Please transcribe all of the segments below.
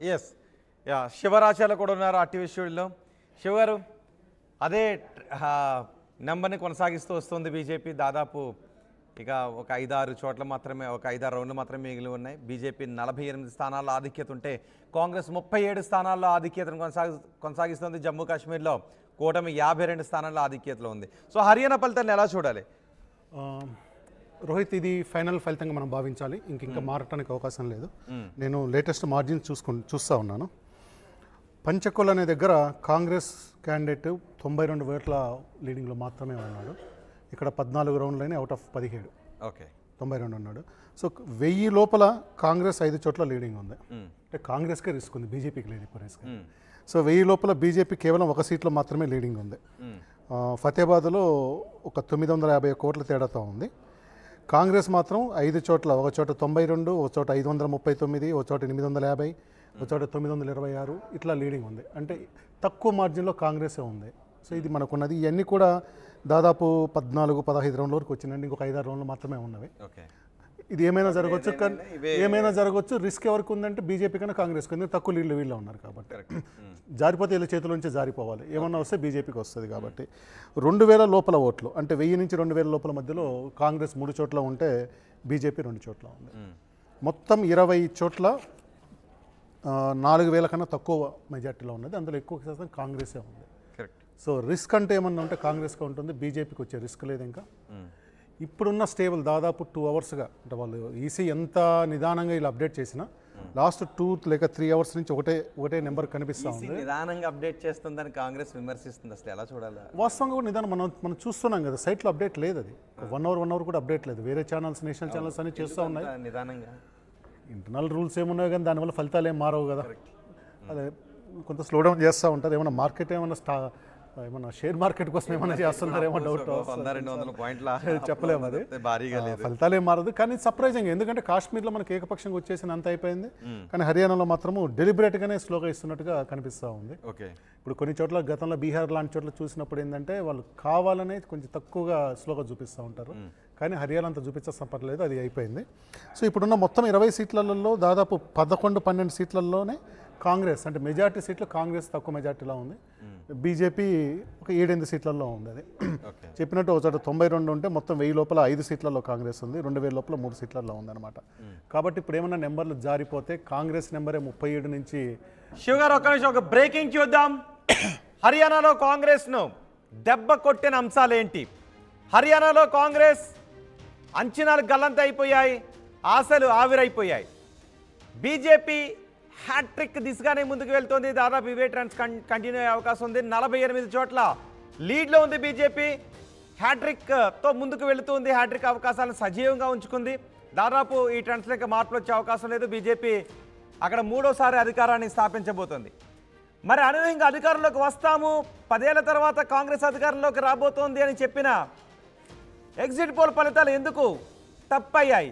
Yes yeah శివరాచార్య కూడా ఉన్నారు RTV స్టూడియోలో శివ గారు అదే నెంబర్ని కొనసాగిస్తూ వస్తుంది బీజేపీ. దాదాపు ఇక ఒక ఐదారు చోట్ల మాత్రమే ఒక ఐదారు రౌండ్లు మాత్రమే మిగిలి ఉన్నాయి. బీజేపీ నలభై ఎనిమిది స్థానాల్లో ఆధిక్యత ఉంటే కాంగ్రెస్ ముప్పై ఏడు స్థానాల్లో ఆధిక్యతను కొనసాగి కొనసాగిస్తుంది జమ్మూ కాశ్మీర్లో. కూటమి యాభై రెండు స్థానాల్లో ఆధిక్యతలో ఉంది. సో హర్యానా ఫలితాన్ని ఎలా చూడాలి? Um, రోహిత్ ఇది ఫైనల్ ఫలితంగా మనం భావించాలి. ఇంక ఇంకా మారటానికి అవకాశం లేదు. నేను లేటెస్ట్ మార్జిన్ చూసుకు చూస్తూ ఉన్నాను. పంచకొల్ అనే దగ్గర కాంగ్రెస్ క్యాండిడేట్ తొంభై రెండు ఓట్ల లీడింగ్లో మాత్రమే ఉన్నాడు. ఇక్కడ పద్నాలుగు రౌండ్లైన అవుట్ ఆఫ్ పదిహేడు. ఓకే. తొంభై రెండు ఉన్నాడు. సో వెయ్యి లోపల కాంగ్రెస్ ఐదు చోట్ల లీడింగ్ ఉంది. అంటే కాంగ్రెస్కే రిస్క్ ఉంది బీజేపీకి లేదు ఇప్పుడు రిస్క్. సో వెయ్యి లోపల బీజేపీ కేవలం ఒక సీట్లో మాత్రమే లీడింగ్ ఉంది. ఫతేబాద్లో ఒక తొమ్మిది వందల యాభై కోట్ల తేడాతో ఉంది. కాంగ్రెస్ మాత్రం ఐదు చోట్ల ఒక చోట తొంభై రెండు ఒక చోట ఐదు వందల ముప్పై తొమ్మిది ఒక చోట ఎనిమిది వందల యాభై ఒక చోట తొమ్మిది వందల ఇరవై ఆరు ఇట్లా లీడింగ్ ఉంది. అంటే తక్కువ మార్జిన్లో కాంగ్రెసే ఉంది. సో ఇది మనకున్నది. ఇవన్నీ కూడా దాదాపు పద్నాలుగు పదహైదు రౌండ్ల వరకు వచ్చిందండి ఇంకొక ఐదారు రౌండ్లు మాత్రమే ఉన్నవి. ఓకే. ఇది ఏమైనా జరగవచ్చు కానీ ఏమైనా జరగవచ్చు రిస్క్ ఎవరికి ఉందంటే బీజేపీ కన్నా కాంగ్రెస్ కింద తక్కువ లీళ్ళు వీళ్ళు ఉన్నారు కాబట్టి. జారిపోతే వీళ్ళ చేతుల నుంచి జారిపోవాలి. ఏమన్నా వస్తే బీజేపీకి వస్తుంది కాబట్టి. రెండు వేల లోపల ఓట్లు అంటే వెయ్యి నుంచి రెండు వేల లోపల మధ్యలో కాంగ్రెస్ మూడు చోట్ల ఉంటే బీజేపీ రెండు చోట్ల ఉంది. మొత్తం ఇరవై చోట్ల నాలుగు వేల కన్నా తక్కువ మెజార్టీలో ఉన్నది. అందులో ఎక్కువ శాతం కాంగ్రెసే ఉంది. సో రిస్క్ అంటే ఏమన్నా ఉంటే కాంగ్రెస్గా ఉంటుంది బీజేపీకి వచ్చే రిస్క్ లేదు ఇంకా. ఇప్పుడున్న స్టేబుల్ దాదాపు టూ అవర్స్గా. అంటే వాళ్ళు ఈసీ ఎంత నిదానంగా ఇలా అప్డేట్ చేసినా లాస్ట్ టూ లేక త్రీ అవర్స్ నుంచి ఒకటే ఒకటే నెంబర్ కనిపిస్తూ ఉంది. నిదానంగా అప్డేట్ చేస్తుందని కాంగ్రెస్ విమర్శిస్తుంది అసలు ఎలా చూడాలి? వాస్తవంగా కూడా నిదానం మనం మనం చూస్తున్నాం కదా సైట్లో అప్డేట్ లేదు అది. వన్ అవర్ వన్ అవర్ కూడా అప్డేట్ లేదు. వేరే ఛానల్స్ నేషనల్ ఛానల్స్ అన్ని చేస్తూ ఉన్నాయి. నిదానంగా? ఇంటర్నల్ రూల్స్ ఏమున్నాయి కానీ దానివల్ల ఫలితాలు ఏం మారవు కదా. అదే కొంత స్లో డౌన్ చేస్తూ ఉంటారు. ఏమైనా మార్కెట్ ఏమైనా స్టా ఏమన్నా షేర్ మార్కెట్ కోసం ఏమైనా చేస్తున్నారేమో డౌట్ చెప్పలేము అది. భారీగా ఫలితాలు ఏం మారదు. కానీ సర్ప్రైజింగ్ ఎందుకంటే కాశ్మీర్లో మనకి ఏకపక్షంగా వచ్చేసిన అంత అయిపోయింది. కానీ హర్యానాలో మాత్రము డెలిబరేట్గానే స్లోగా ఇస్తున్నట్టుగా కనిపిస్తూ ఉంది. ఓకే. ఇప్పుడు కొన్ని చోట్ల గతంలో బీహార్ లాంటి చోట్ల చూసినప్పుడు ఏంటంటే వాళ్ళు కావాలనే కొంచెం తక్కువగా స్లోగా చూపిస్తూ ఉంటారు. కానీ హర్యానా అంత చూపించాల్సిన పర్లేదు అది అయిపోయింది. సో ఇప్పుడున్న మొత్తం ఇరవై సీట్లలో దాదాపు పదకొండు పన్నెండు సీట్లలోనే కాంగ్రెస్ అంటే మెజార్టీ సీట్లు కాంగ్రెస్ తక్కువ మెజార్టీలో ఉంది. బీజేపీ ఒక ఏడెనిమిది సీట్లలో ఉంది అది. ఓకే. చెప్పినట్టు ఒక చోట తొంభై రెండు ఉంటే మొత్తం వెయ్యి లోపల ఐదు సీట్లలో కాంగ్రెస్ ఉంది రెండు వేల లోపల మూడు సీట్లలో ఉందన్నమాట. కాబట్టి ఇప్పుడు ఏమన్నా నెంబర్లు జారిపోతే కాంగ్రెస్ నెంబరే ముప్పై ఏడు నుంచి శివ గారు ఒక్క నిమిషం ఒక బ్రేకింగ్ చూద్దాం హర్యానాలో కాంగ్రెస్ను దెబ్బ కొట్టిన అంశాలు ఏంటి? హర్యానాలో కాంగ్రెస్ అంచనాలు గల్లంత అయిపోయాయి ఆశలు ఆవిరైపోయాయి. బీజేపీ హ్యాట్రిక్ దిశగానే ముందుకు వెళ్తోంది. దాదాపు ఇవే ట్రెండ్స్ కంటిన్యూ అయ్యే అవకాశం ఉంది. నలభై ఎనిమిది చోట్ల లీడ్లో ఉంది బీజేపీ హ్యాట్రిక్తో uh, ముందుకు వెళుతుంది. హ్యాట్రిక్ అవకాశాలను సజీవంగా ఉంచుకుంది. దాదాపు ఈ ట్రెండ్స్లో ఇంకా మార్పులు వచ్చే అవకాశం లేదు. బీజేపీ అక్కడ మూడోసారి అధికారాన్ని స్థాపించబోతోంది. మరి అనూహ్యంగా అధికారంలోకి వస్తాము. పదేళ్ళ తర్వాత కాంగ్రెస్ అధికారంలోకి రాబోతోంది అని చెప్పిన ఎగ్జిట్ పోల్ ఫలితాలు ఎందుకు తప్పయ్యాయి?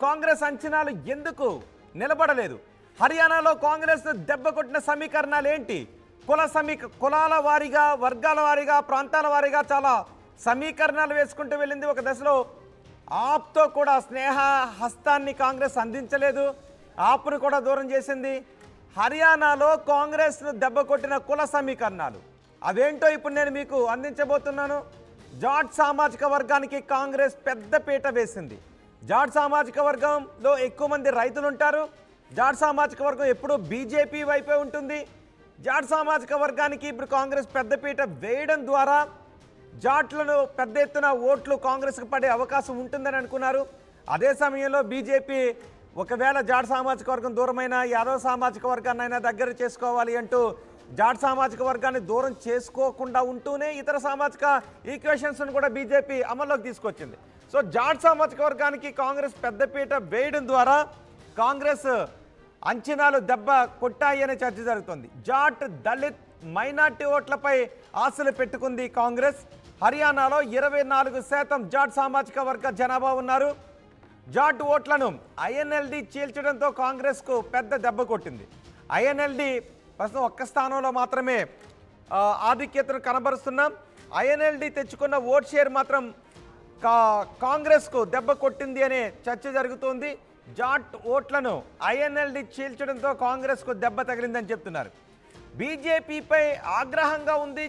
కాంగ్రెస్ అంచనాలు ఎందుకు నిలబడలేదు? హర్యానాలో కాంగ్రెస్ దెబ్బ కొట్టిన సమీకరణాలు ఏంటి? కుల సమీక కులాల వారీగా వర్గాల వారీగా ప్రాంతాల వారీగా చాలా సమీకరణాలు వేసుకుంటూ వెళ్ళింది ఒక దశలో. ఆప్తో కూడా స్నేహ హస్తాన్ని కాంగ్రెస్ అందించలేదు. ఆప్ను కూడా దూరం చేసింది. హర్యానాలో కాంగ్రెస్ను దెబ్బ కొట్టిన కుల సమీకరణాలు. అవేంటో ఇప్పుడు నేను మీకు అందించబోతున్నాను. జాట్ సామాజిక వర్గానికి కాంగ్రెస్ పెద్ద పీట వేసింది. జాట్ సామాజిక వర్గంలో ఎక్కువ మంది రైతులు ఉంటారు జాట్ సామాజిక వర్గం ఎప్పుడూ బీజేపీ వైపే ఉంటుంది. జాట్ సామాజిక వర్గానికి ఇప్పుడు కాంగ్రెస్ పెద్దపీట వేయడం ద్వారా జాట్లను పెద్ద ఎత్తున ఓట్లు కాంగ్రెస్కి పడే అవకాశం ఉంటుందని అనుకున్నారు. అదే సమయంలో బీజేపీ ఒకవేళ జాట్ సామాజిక వర్గం దూరమైన యాదవ్ సామాజిక వర్గాన్ని అయినా దగ్గర చేసుకోవాలి అంటూ జాట్ సామాజిక వర్గాన్ని దూరం చేసుకోకుండా ఉంటూనే ఇతర సామాజిక ఈక్వేషన్స్ను కూడా బీజేపీ అమల్లోకి తీసుకొచ్చింది. సో జాట్ సామాజిక వర్గానికి కాంగ్రెస్ పెద్దపీట వేయడం ద్వారా కాంగ్రెస్ అంచనాలు దెబ్బ కొట్టాయనే చర్చ జరుగుతుంది. జాట్ దళిత్ మైనార్టీ ఓట్లపై ఆశలు పెట్టుకుంది కాంగ్రెస్. హర్యానాలో ఇరవై నాలుగు శాతం జాట్ సామాజిక వర్గ జనాభా ఉన్నారు. జాట్ ఓట్లను ఐఎన్ఎల్డి చీల్చడంతో కాంగ్రెస్కు పెద్ద దెబ్బ కొట్టింది. ఐఎన్ఎల్డి ప్రస్తుతం ఒక్క స్థానంలో మాత్రమే ఆధిక్యతను కనబరుస్తున్నాం. ఐఎన్ఎల్డి తెచ్చుకున్న ఓట్ షేర్ మాత్రం కా కాంగ్రెస్కు దెబ్బ కొట్టింది అనే చర్చ జరుగుతోంది. జాట్ ఓట్లను ఐఎన్ఎల్డి చీల్చడంతో కాంగ్రెస్కు దెబ్బ తగిలిందని చెప్తున్నారు. బీజేపీపై ఆగ్రహంగా ఉంది